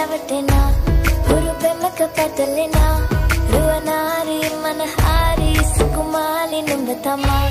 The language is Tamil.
දැවටෙනා හුරු පෙමක පැතලෙනා රුවනාරී මනහාරී සුකුමාලි නුඹ තමා